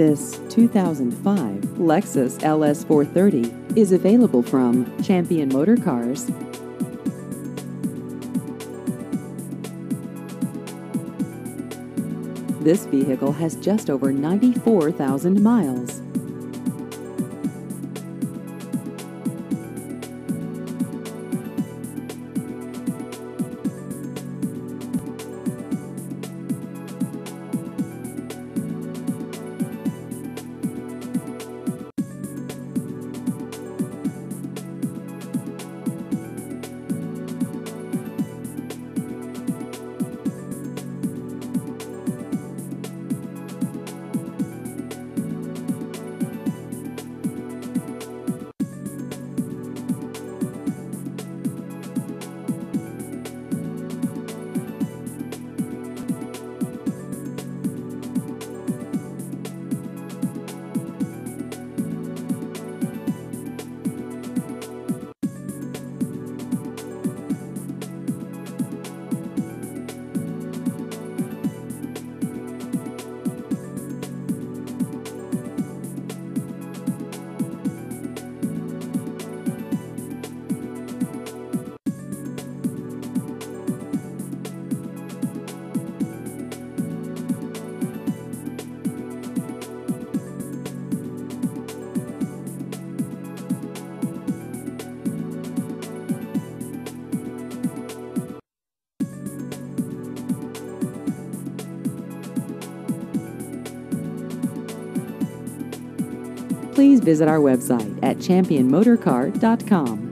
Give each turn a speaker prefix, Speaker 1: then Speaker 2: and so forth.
Speaker 1: This 2005 Lexus LS430 is available from Champion Motor Cars. This vehicle has just over 94,000 miles. Please visit our website at championmotorcar.com.